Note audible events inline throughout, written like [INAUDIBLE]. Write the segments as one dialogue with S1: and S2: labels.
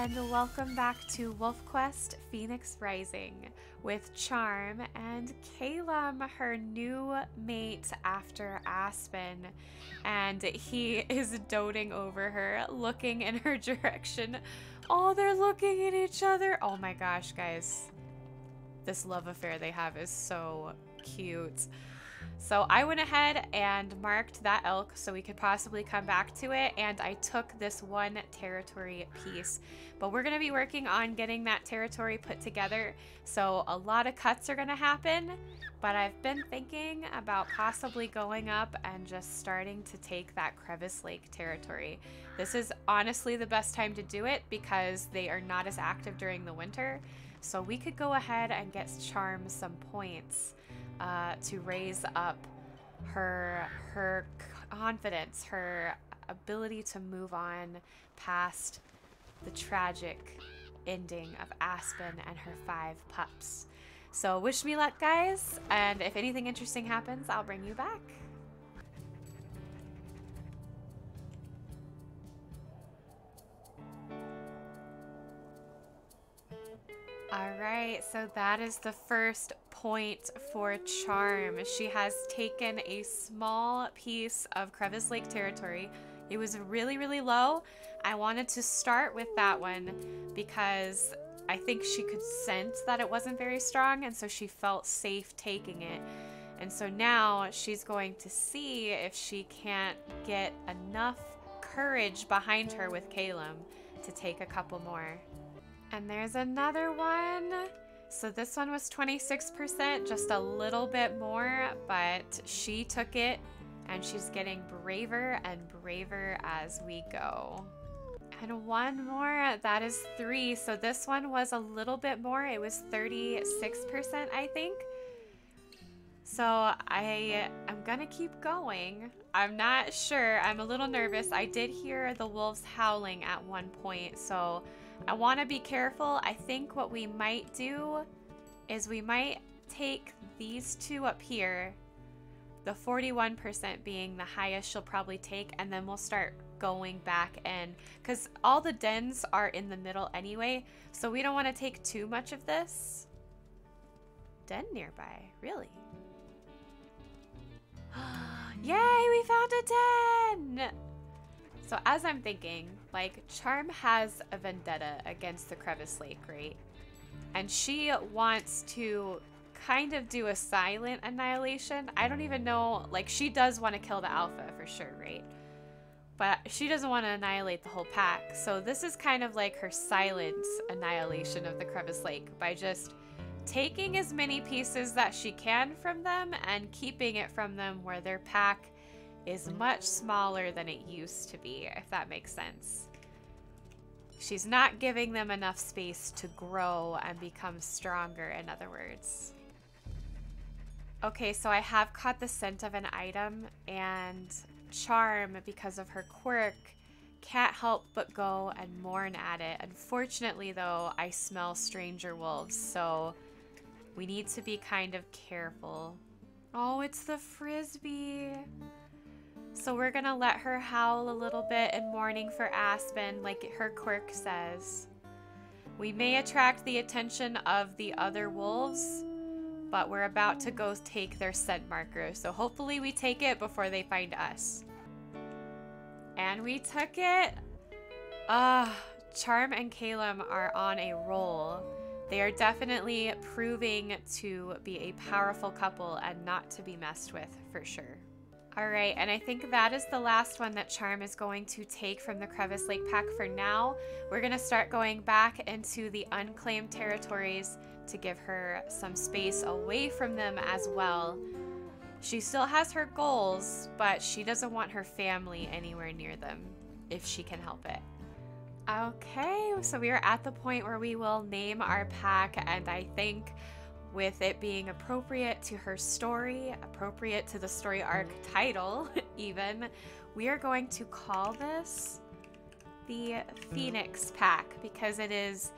S1: and welcome back to WolfQuest Phoenix Rising with Charm and Calum, her new mate after Aspen. And he [LAUGHS] is doting over her, looking in her [LAUGHS] direction. Oh, they're looking at each other. Oh my gosh, guys. This love affair they have is so cute. So I went ahead and marked that elk so we could possibly come back to it and I took this one territory piece. But we're going to be working on getting that territory put together. So a lot of cuts are going to happen. But I've been thinking about possibly going up and just starting to take that Crevice Lake territory. This is honestly the best time to do it because they are not as active during the winter. So we could go ahead and get Charm some points uh, to raise up her her confidence, her ability to move on past the tragic ending of Aspen and her five pups. So wish me luck, guys, and if anything interesting happens, I'll bring you back. All right, so that is the first point for Charm. She has taken a small piece of Crevice Lake territory. It was really, really low. I wanted to start with that one because I think she could sense that it wasn't very strong, and so she felt safe taking it. And so now she's going to see if she can't get enough courage behind her with Calum to take a couple more. And there's another one. So this one was 26%, just a little bit more, but she took it and she's getting braver and braver as we go. And one more, that is three. So this one was a little bit more. It was 36%, I think. So I am gonna keep going. I'm not sure. I'm a little nervous. I did hear the wolves howling at one point, so I want to be careful. I think what we might do is we might take these two up here, the 41% being the highest she'll probably take, and then we'll start going back in because all the dens are in the middle anyway, so we don't want to take too much of this. Den nearby, really? [GASPS] Yay, we found a 10! So as I'm thinking, like, Charm has a vendetta against the Crevice Lake, right? And she wants to kind of do a silent annihilation. I don't even know, like, she does want to kill the Alpha for sure, right? But she doesn't want to annihilate the whole pack. So this is kind of like her silent annihilation of the Crevice Lake by just taking as many pieces that she can from them and keeping it from them where their pack is much smaller than it used to be, if that makes sense. She's not giving them enough space to grow and become stronger, in other words. Okay, so I have caught the scent of an item, and Charm, because of her quirk, can't help but go and mourn at it. Unfortunately, though, I smell stranger wolves, so we need to be kind of careful. Oh, it's the frisbee. So we're gonna let her howl a little bit in mourning for Aspen, like her quirk says. We may attract the attention of the other wolves, but we're about to go take their scent marker, so hopefully we take it before they find us. And we took it! Ah, Charm and Calum are on a roll. They are definitely proving to be a powerful couple and not to be messed with for sure. All right, and I think that is the last one that Charm is going to take from the Crevice Lake Pack for now. We're going to start going back into the unclaimed territories to give her some space away from them as well. She still has her goals, but she doesn't want her family anywhere near them if she can help it. Okay, so we are at the point where we will name our pack, and I think with it being appropriate to her story, appropriate to the story arc title, [LAUGHS] even, we are going to call this the Phoenix Pack because it is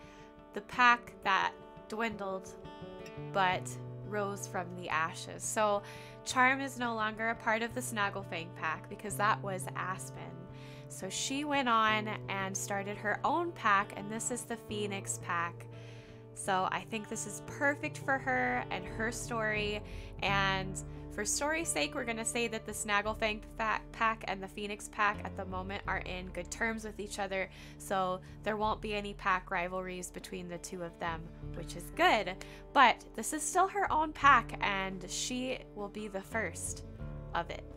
S1: the pack that dwindled but rose from the ashes. So Charm is no longer a part of the Snagglefang pack because that was Aspen. So she went on and started her own pack, and this is the Phoenix pack. So I think this is perfect for her and her story. And for story's sake, we're going to say that the Snagglefang pack and the Phoenix pack at the moment are in good terms with each other. So there won't be any pack rivalries between the two of them, which is good. But this is still her own pack, and she will be the first of it.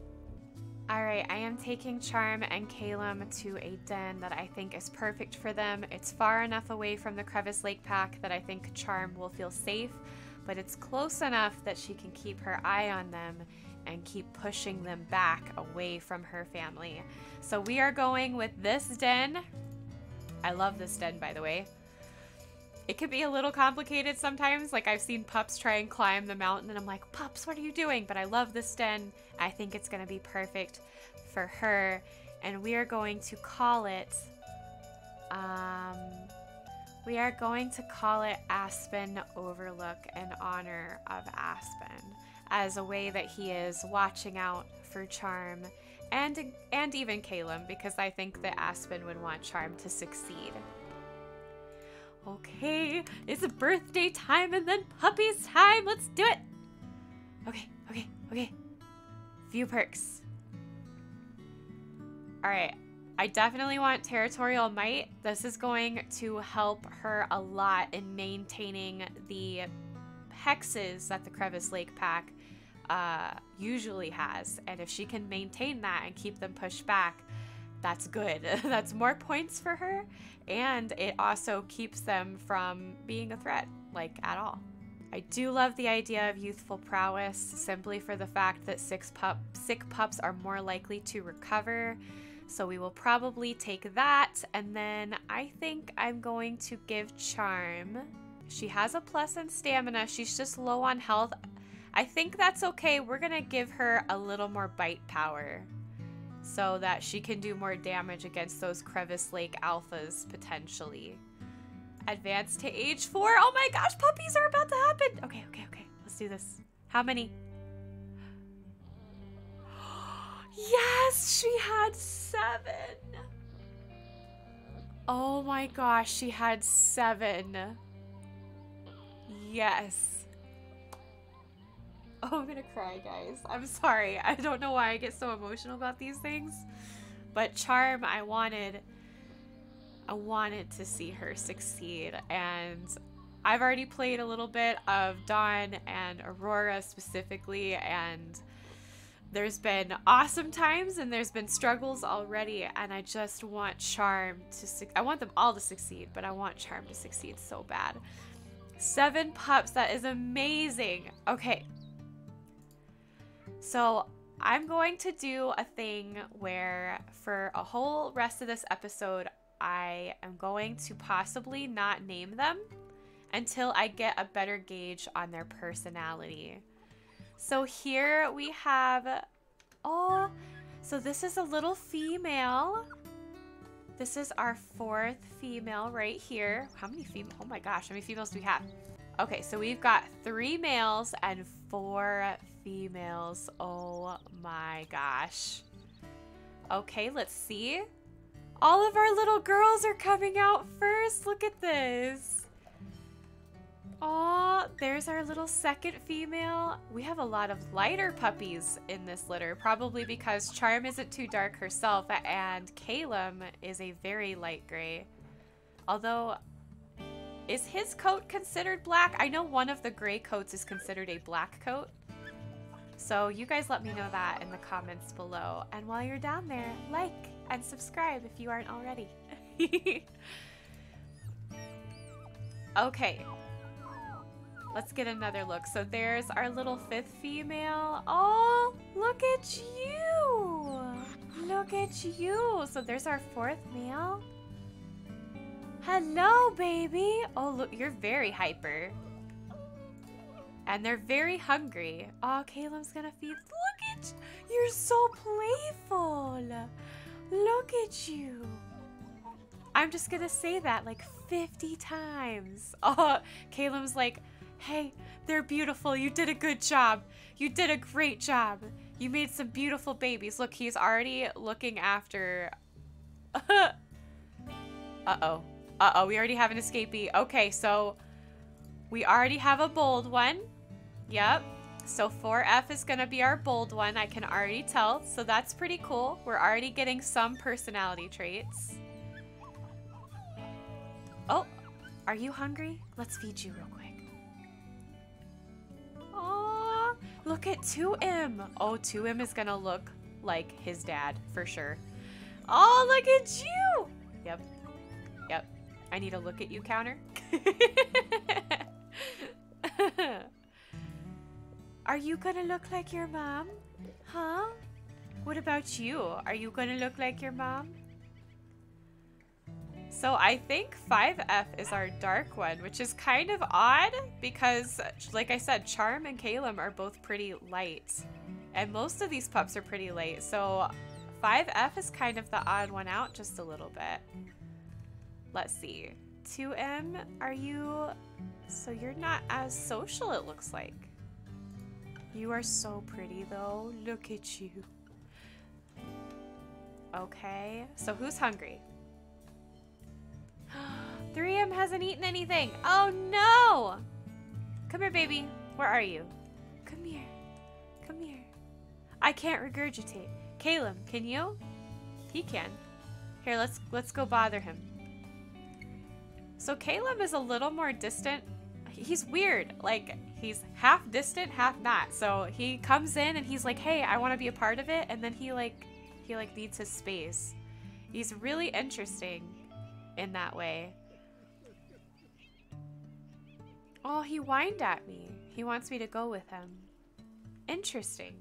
S1: Alright, I am taking Charm and Calum to a den that I think is perfect for them. It's far enough away from the Crevice Lake pack that I think Charm will feel safe, but it's close enough that she can keep her eye on them and keep pushing them back away from her family. So we are going with this den. I love this den, by the way. It can be a little complicated sometimes. Like I've seen pups try and climb the mountain and I'm like, pups, what are you doing? But I love this den. I think it's going to be perfect for her. And we are going to call it, um, we are going to call it Aspen Overlook in honor of Aspen as a way that he is watching out for Charm and and even Calum because I think that Aspen would want Charm to succeed. Okay, it's a birthday time and then puppies time. Let's do it. Okay, okay, okay. Few perks. All right, I definitely want Territorial Might. This is going to help her a lot in maintaining the hexes that the Crevice Lake pack uh, usually has. And if she can maintain that and keep them pushed back, that's good. [LAUGHS] that's more points for her, and it also keeps them from being a threat, like at all. I do love the idea of youthful prowess simply for the fact that pup sick pups are more likely to recover. So we will probably take that and then I think I'm going to give charm. She has a plus in stamina. She's just low on health. I think that's okay. We're going to give her a little more bite power so that she can do more damage against those Crevice Lake alphas potentially. Advance to age four. Oh my gosh, puppies are about to happen. Okay, okay, okay. Let's do this. How many? [GASPS] yes, she had seven. Oh my gosh, she had seven. Yes. Oh, [LAUGHS] I'm gonna cry, guys. I'm sorry. I don't know why I get so emotional about these things. But Charm, I wanted... I wanted to see her succeed. And I've already played a little bit of Dawn and Aurora specifically. And there's been awesome times and there's been struggles already. And I just want Charm to... I want them all to succeed. But I want Charm to succeed so bad. Seven pups. That is amazing. Okay, so I'm going to do a thing where for a whole rest of this episode, I am going to possibly not name them until I get a better gauge on their personality. So here we have, oh, so this is a little female. This is our fourth female right here. How many female? Oh my gosh, how many females do we have? Okay, so we've got three males and four females. Oh my gosh. Okay, let's see. All of our little girls are coming out first. Look at this. Oh, there's our little second female. We have a lot of lighter puppies in this litter, probably because Charm isn't too dark herself and Calum is a very light gray. Although, is his coat considered black? I know one of the gray coats is considered a black coat. So you guys let me know that in the comments below. And while you're down there, like and subscribe if you aren't already. [LAUGHS] okay. Let's get another look. So there's our little fifth female. Oh, look at you. Look at you. So there's our fourth male. Hello, baby. Oh, look, you're very hyper. And they're very hungry. Oh, Caleb's gonna feed. Look at you. You're so playful. Look at you. I'm just gonna say that like 50 times. [LAUGHS] Oh, Caleb's like, hey, they're beautiful. You did a good job. You did a great job. You made some beautiful babies. Look, he's already looking after [LAUGHS] Uh-oh. Uh-oh, we already have an escapee. Okay, so we already have a bold one. Yep. So 4F is going to be our bold one, I can already tell. So that's pretty cool. We're already getting some personality traits. Oh, are you hungry? Let's feed you real quick. Aww, look at 2M. Oh, 2M is going to look like his dad for sure. Oh, look at you. Yep. Yep. I need a look at you counter. [LAUGHS] Are you gonna look like your mom? Huh? What about you? Are you gonna look like your mom? So I think 5F is our dark one, which is kind of odd because, like I said, Charm and Caleb are both pretty light. And most of these pups are pretty light, so 5F is kind of the odd one out just a little bit. Let's see. 2M, are you... So you're not as social, it looks like. You are so pretty, though. Look at you. Okay, so who's hungry? [GASPS] 3M hasn't eaten anything. Oh, no! Come here, baby. Where are you? Come here. Come here. I can't regurgitate. Caleb, can you? He can. Here, let's let's go bother him. So Caleb is a little more distant. He's weird. Like, he's half distant, half not. So he comes in and he's like, hey, I want to be a part of it. And then he like, he like needs his space. He's really interesting in that way. Oh, he whined at me. He wants me to go with him. Interesting.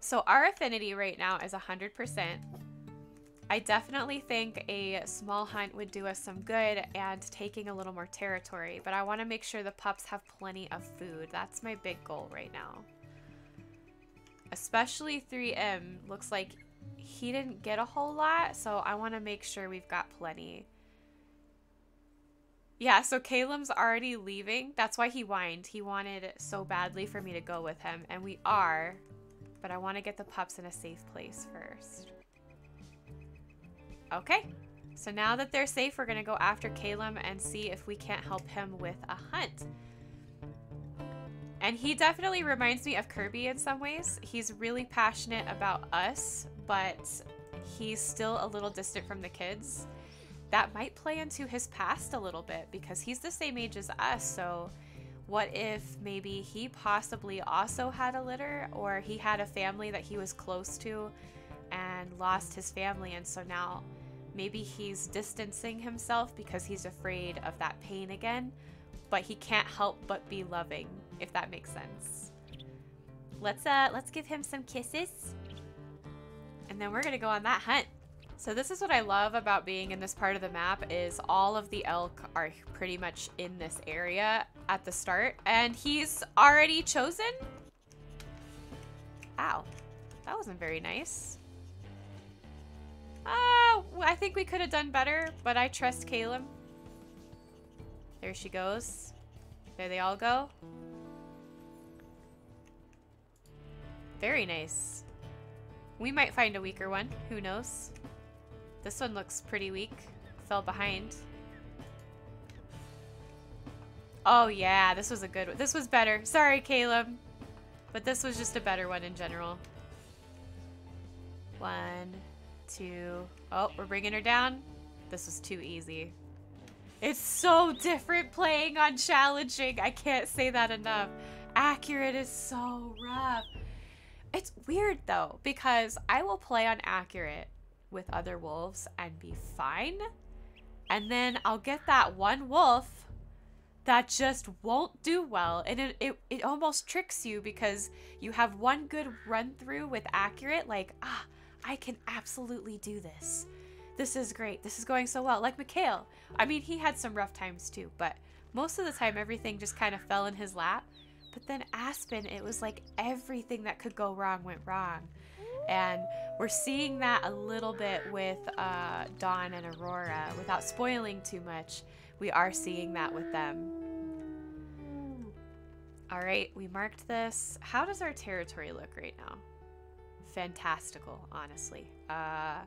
S1: So our affinity right now is 100%. I definitely think a small hunt would do us some good and taking a little more territory, but I want to make sure the pups have plenty of food. That's my big goal right now. Especially 3M looks like he didn't get a whole lot, so I want to make sure we've got plenty. Yeah, so Caleb's already leaving. That's why he whined. He wanted so badly for me to go with him, and we are, but I want to get the pups in a safe place first. Okay, so now that they're safe, we're gonna go after Caleb and see if we can't help him with a hunt. And he definitely reminds me of Kirby in some ways. He's really passionate about us, but he's still a little distant from the kids. That might play into his past a little bit because he's the same age as us, so what if maybe he possibly also had a litter or he had a family that he was close to and lost his family and so now Maybe he's distancing himself because he's afraid of that pain again, but he can't help but be loving, if that makes sense. Let's uh let's give him some kisses. And then we're going to go on that hunt. So this is what I love about being in this part of the map is all of the elk are pretty much in this area at the start and he's already chosen. Ow. That wasn't very nice. I think we could have done better, but I trust Caleb. There she goes. There they all go. Very nice. We might find a weaker one. Who knows? This one looks pretty weak. Fell behind. Oh yeah, this was a good one. This was better. Sorry, Caleb. But this was just a better one in general. One, two. Oh, we're bringing her down. This was too easy. It's so different playing on challenging. I can't say that enough. Accurate is so rough. It's weird though, because I will play on accurate with other wolves and be fine. And then I'll get that one wolf that just won't do well. And it, it, it almost tricks you because you have one good run through with accurate, like, ah, I can absolutely do this. This is great. This is going so well. Like Mikhail. I mean, he had some rough times too, but most of the time everything just kind of fell in his lap. But then Aspen, it was like everything that could go wrong went wrong. And we're seeing that a little bit with uh, Dawn and Aurora. Without spoiling too much, we are seeing that with them. All right, we marked this. How does our territory look right now? Fantastical, honestly. Uh,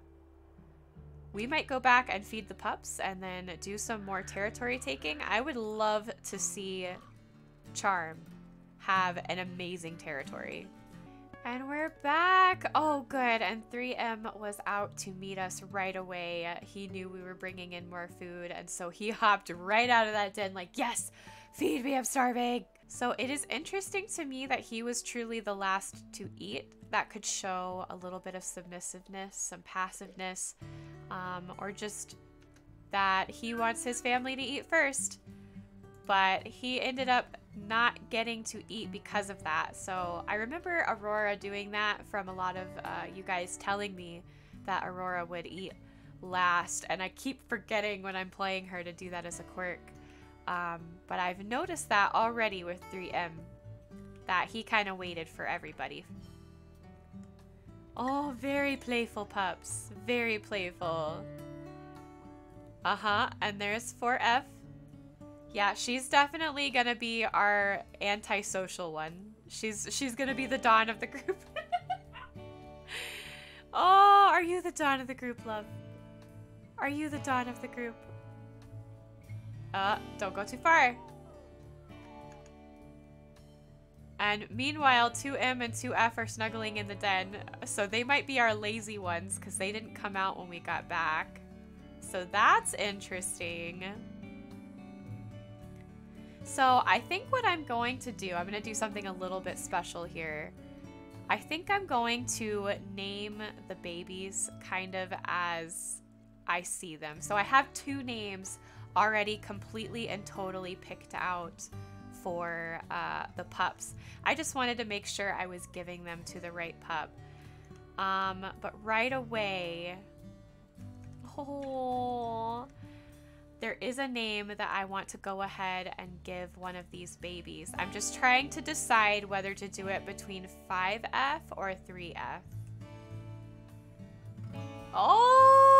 S1: we might go back and feed the pups and then do some more territory taking. I would love to see Charm have an amazing territory. And we're back. Oh, good. And 3M was out to meet us right away. He knew we were bringing in more food, and so he hopped right out of that den like, yes, feed me, I'm starving. So it is interesting to me that he was truly the last to eat. That could show a little bit of submissiveness, some passiveness, um, or just that he wants his family to eat first. But he ended up not getting to eat because of that. So I remember Aurora doing that from a lot of uh, you guys telling me that Aurora would eat last. And I keep forgetting when I'm playing her to do that as a quirk. Um, but I've noticed that already with 3M, that he kind of waited for everybody. Oh, very playful pups. Very playful. Uh-huh, and there's 4F. Yeah, she's definitely gonna be our antisocial one. She's she's gonna be the dawn of the group. [LAUGHS] oh, are you the dawn of the group, love? Are you the dawn of the group? Uh, don't go too far. And meanwhile, 2M and 2F are snuggling in the den, so they might be our lazy ones because they didn't come out when we got back. So that's interesting. So I think what I'm going to do, I'm going to do something a little bit special here. I think I'm going to name the babies kind of as I see them. So I have two names already completely and totally picked out for uh, the pups. I just wanted to make sure I was giving them to the right pup. Um, but right away, oh, there is a name that I want to go ahead and give one of these babies. I'm just trying to decide whether to do it between 5F or 3F. Oh!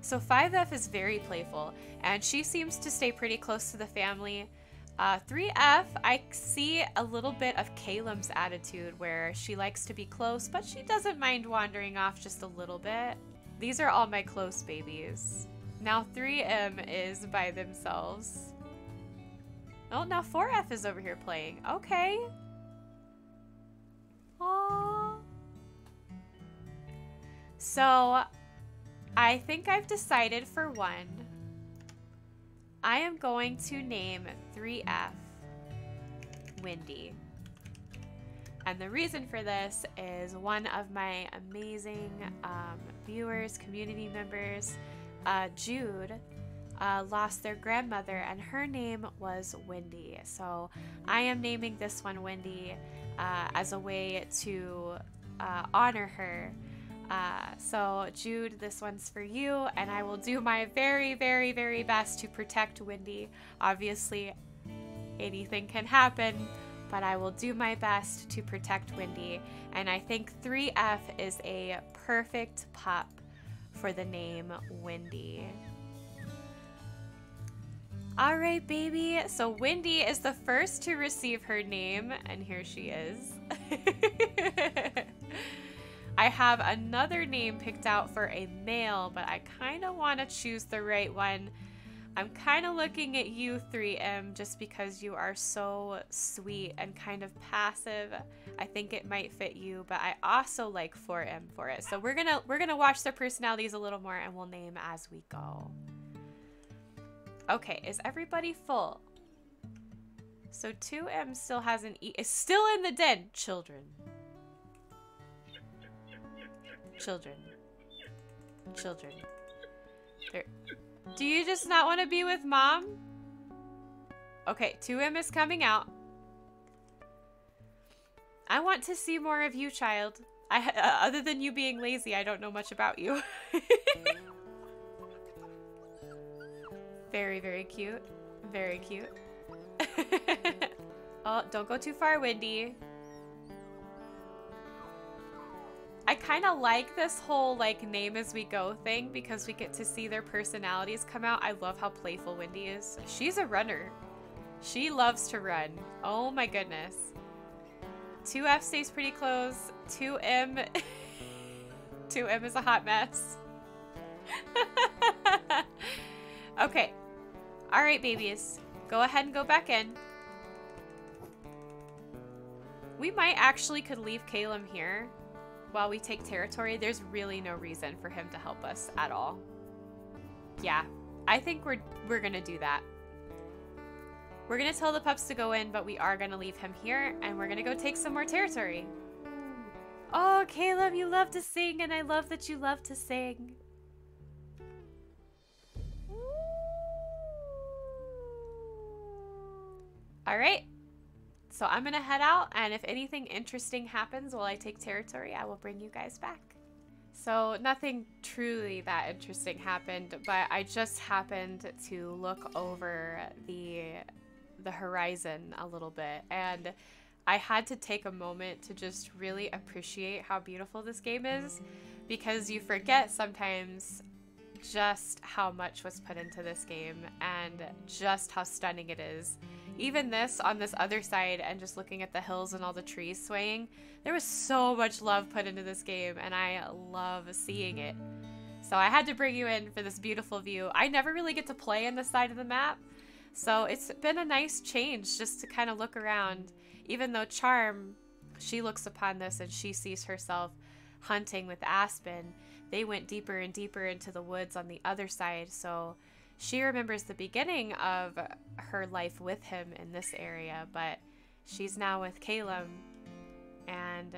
S1: So 5F is very playful, and she seems to stay pretty close to the family. Uh, 3F, I see a little bit of Caleb's attitude where she likes to be close, but she doesn't mind wandering off just a little bit. These are all my close babies. Now 3M is by themselves. Oh, now 4F is over here playing. Okay. Aww. So, I think I've decided for one. I am going to name 3F Wendy. And the reason for this is one of my amazing um, viewers, community members, uh, Jude uh, lost their grandmother, and her name was Wendy. So I am naming this one Wendy uh, as a way to uh, honor her. Uh, so, Jude, this one's for you, and I will do my very, very, very best to protect Wendy. Obviously, anything can happen, but I will do my best to protect Wendy. And I think 3F is a perfect pup for the name Wendy. All right, baby. So Wendy is the first to receive her name, and here she is. [LAUGHS] I have another name picked out for a male, but I kind of want to choose the right one I'm kind of looking at you 3M just because you are so sweet and kind of passive. I think it might fit you, but I also like 4M for it. So we're to we're to watch their personalities a little more and we'll name as we go. Okay, is everybody full? So 2M still hasn't eat is still in the den, children. Children. Children. There do you just not want to be with mom? Okay, 2M is coming out. I want to see more of you, child. I, uh, other than you being lazy, I don't know much about you. [LAUGHS] very, very cute. Very cute. [LAUGHS] oh, don't go too far, Wendy. I kind of like this whole like name as we go thing because we get to see their personalities come out. I love how playful Wendy is. She's a runner. She loves to run. Oh my goodness. 2F stays pretty close. 2M 2M [LAUGHS] is a hot mess. [LAUGHS] okay. All right, babies. Go ahead and go back in. We might actually could leave Caleb here while we take territory. There's really no reason for him to help us at all. Yeah, I think we're we're gonna do that. We're gonna tell the pups to go in, but we are gonna leave him here, and we're gonna go take some more territory. Oh, Caleb, you love to sing, and I love that you love to sing. All right. So I'm going to head out, and if anything interesting happens while I take territory, I will bring you guys back. So nothing truly that interesting happened, but I just happened to look over the the horizon a little bit and I had to take a moment to just really appreciate how beautiful this game is because you forget sometimes just how much was put into this game and just how stunning it is. Even this on this other side and just looking at the hills and all the trees swaying, there was so much love put into this game and I love seeing it. So I had to bring you in for this beautiful view. I never really get to play in this side of the map, so it's been a nice change just to kind of look around even though Charm, she looks upon this and she sees herself hunting with Aspen, they went deeper and deeper into the woods on the other side. So she remembers the beginning of her life with him in this area, but she's now with Caleb and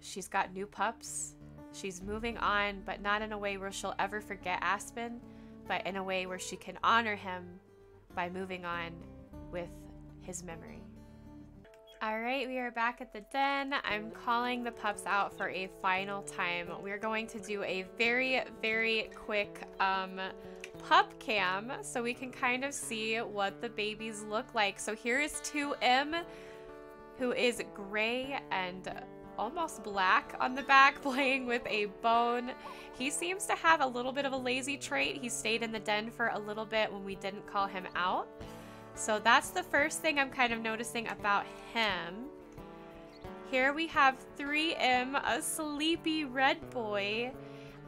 S1: she's got new pups. She's moving on, but not in a way where she'll ever forget Aspen, but in a way where she can honor him by moving on with his memory. All right, we are back at the den. I'm calling the pups out for a final time. We're going to do a very, very quick um, pup cam so we can kind of see what the babies look like. So here is 2M, who is gray and almost black on the back, [LAUGHS] playing with a bone. He seems to have a little bit of a lazy trait. He stayed in the den for a little bit when we didn't call him out. So that's the first thing I'm kind of noticing about him. Here we have 3M, a sleepy red boy,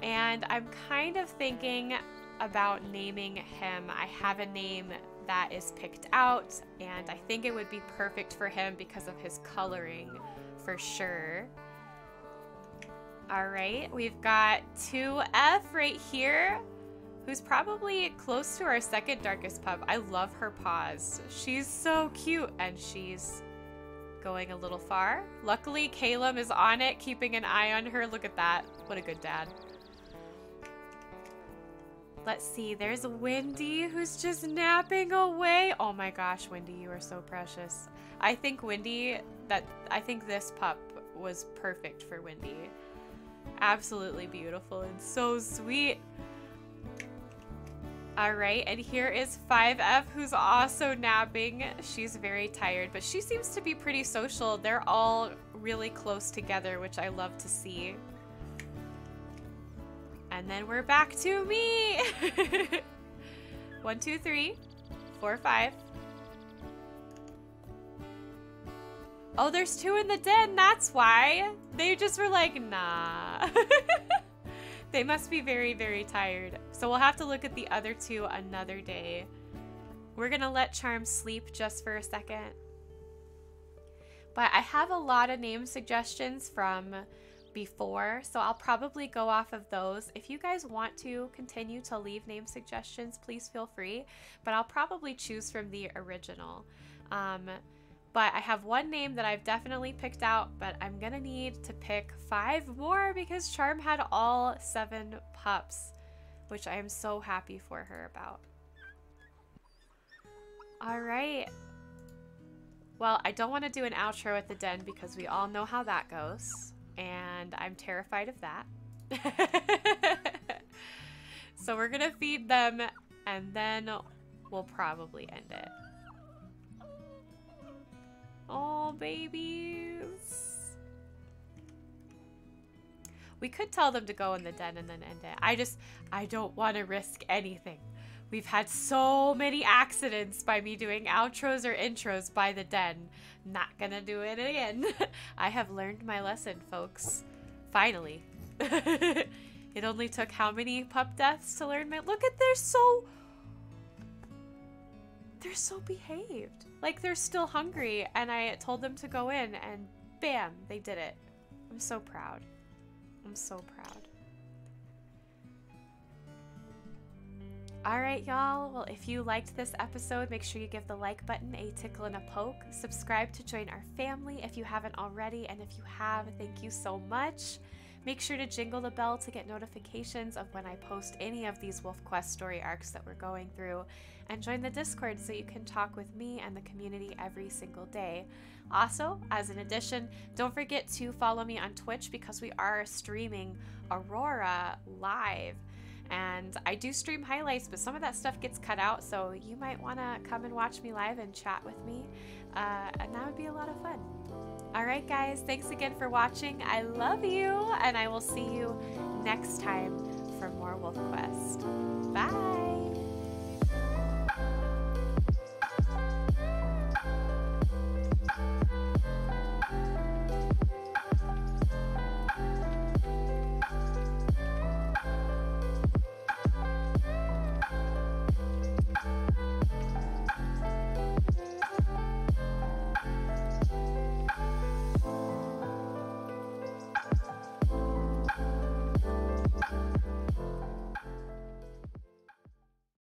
S1: and I'm kind of thinking about naming him. I have a name that is picked out, and I think it would be perfect for him because of his coloring for sure. All right, we've got 2F right here who's probably close to our second darkest pup. I love her paws. She's so cute and she's going a little far. Luckily, Caleb is on it, keeping an eye on her. Look at that. What a good dad. Let's see. There's Wendy who's just napping away. Oh my gosh, Wendy, you are so precious. I think Wendy, that I think this pup was perfect for Wendy. Absolutely beautiful and so sweet. All right, and here is 5F, who's also napping. She's very tired, but she seems to be pretty social. They're all really close together, which I love to see. And then we're back to me. [LAUGHS] One, two, three, four, five. Oh, there's two in the den. That's why. They just were like, nah. [LAUGHS] They must be very, very tired. So we'll have to look at the other two another day. We're going to let Charm sleep just for a second. But I have a lot of name suggestions from before, so I'll probably go off of those. If you guys want to continue to leave name suggestions, please feel free, but I'll probably choose from the original. Um, but I have one name that I've definitely picked out, but I'm gonna need to pick five more because Charm had all seven pups, which I am so happy for her about. All right. Well, I don't want to do an outro at the den because we all know how that goes, and I'm terrified of that. [LAUGHS] so we're gonna feed them, and then we'll probably end it. Oh, babies. We could tell them to go in the den and then end it. I just, I don't want to risk anything. We've had so many accidents by me doing outros or intros by the den. Not gonna do it again. [LAUGHS] I have learned my lesson, folks. Finally. [LAUGHS] It only took how many pup deaths to learn my- Look at, they're so- They're so behaved. Like, they're still hungry, and I told them to go in, and bam, they did it. I'm so proud. I'm so proud. Alright, y'all. Well, if you liked this episode, make sure you give the like button a tickle and a poke. Subscribe to join our family if you haven't already, and if you have, thank you so much. Make sure to jingle the bell to get notifications of when I post any of these WolfQuest story arcs that we're going through, and join the Discord so you can talk with me and the community every single day. Also, as an addition, don't forget to follow me on Twitch because we are streaming Aurora live. And I do stream highlights, but some of that stuff gets cut out, so you might want to come and watch me live and chat with me, uh, and that would be a lot of fun. All right, guys, thanks again for watching. I love you, and I will see you next time for more Wolf Quest. Bye!